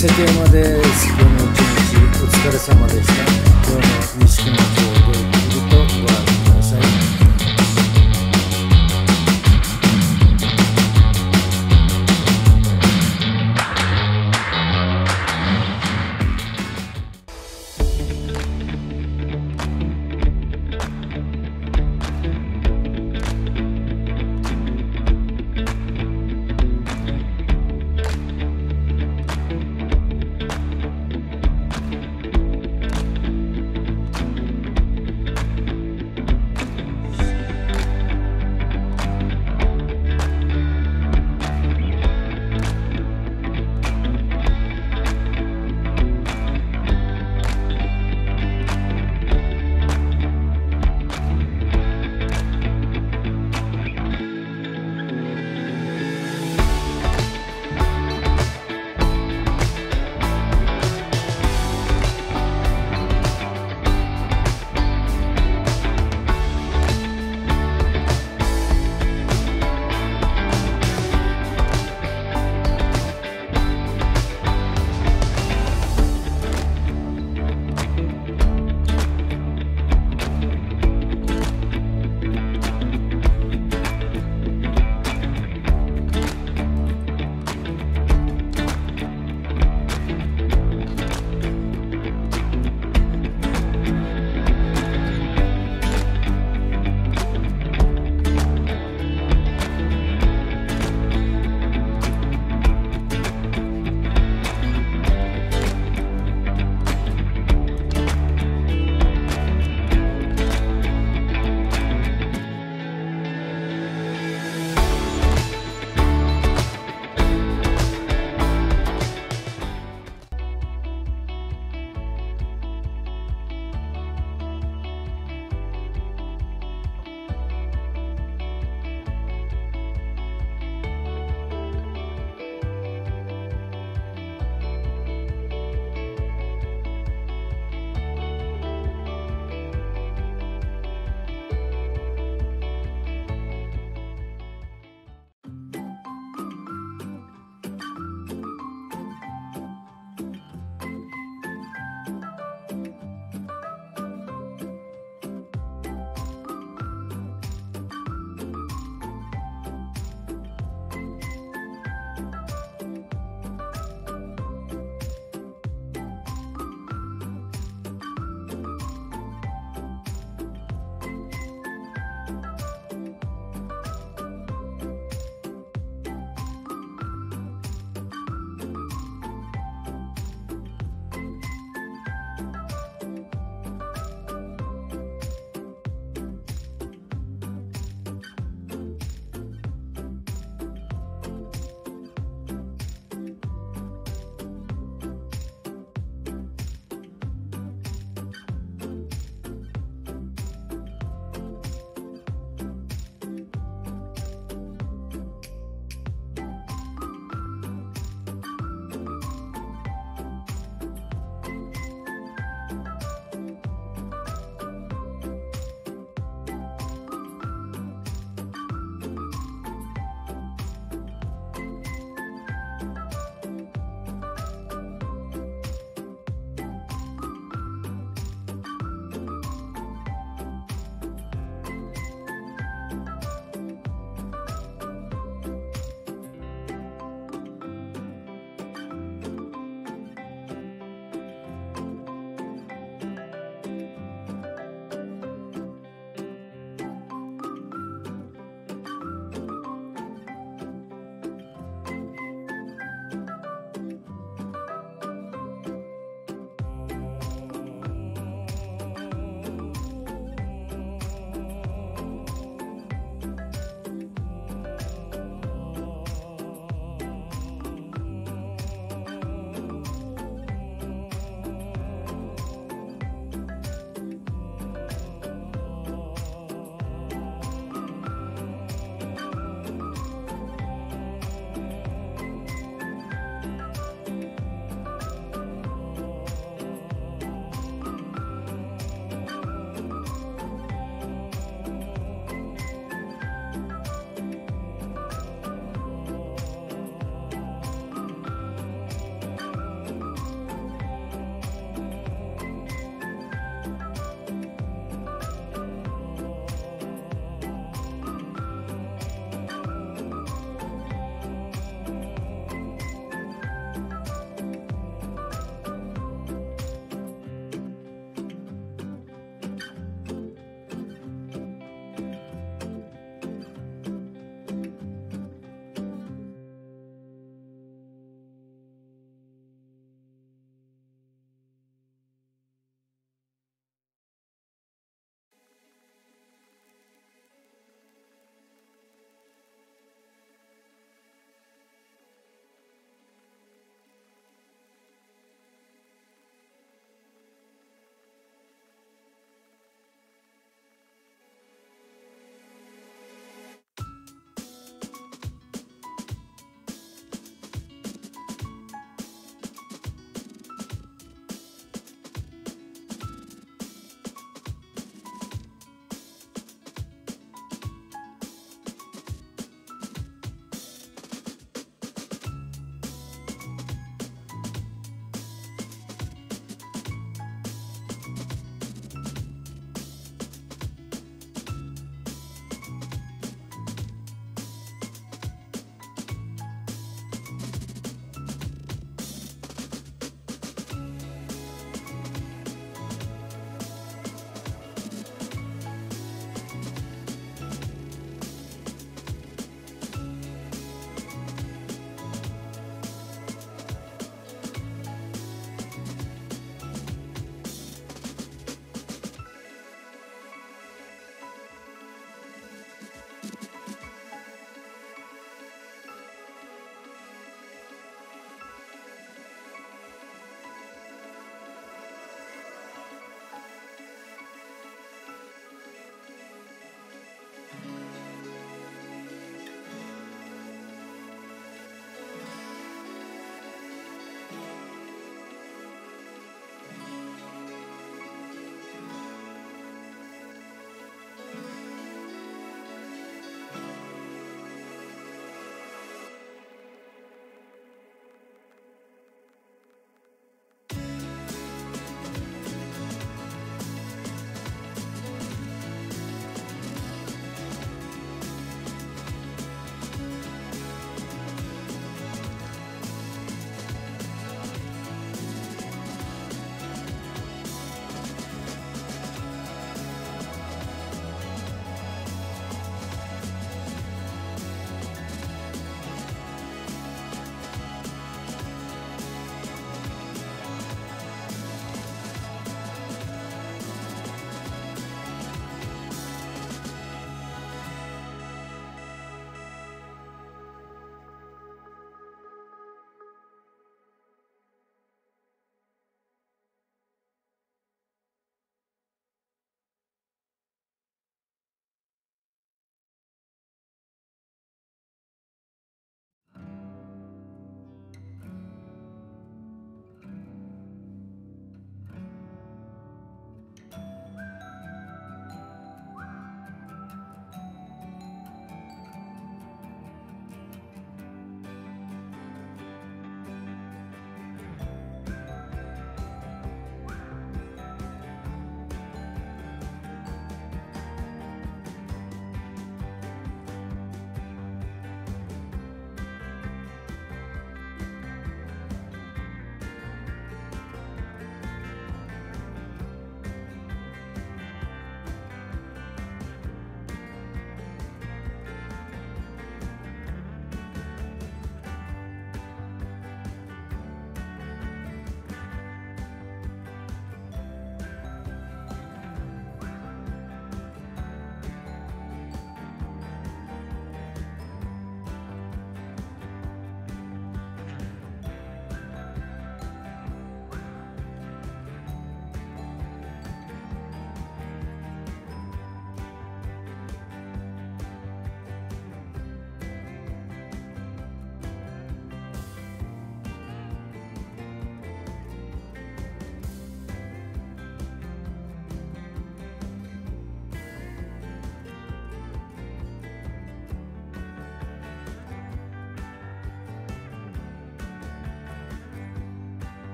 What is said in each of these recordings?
関山です今日も一日お疲れ様でした。今日の西区の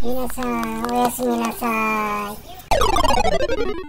皆さん、おやすみなさい。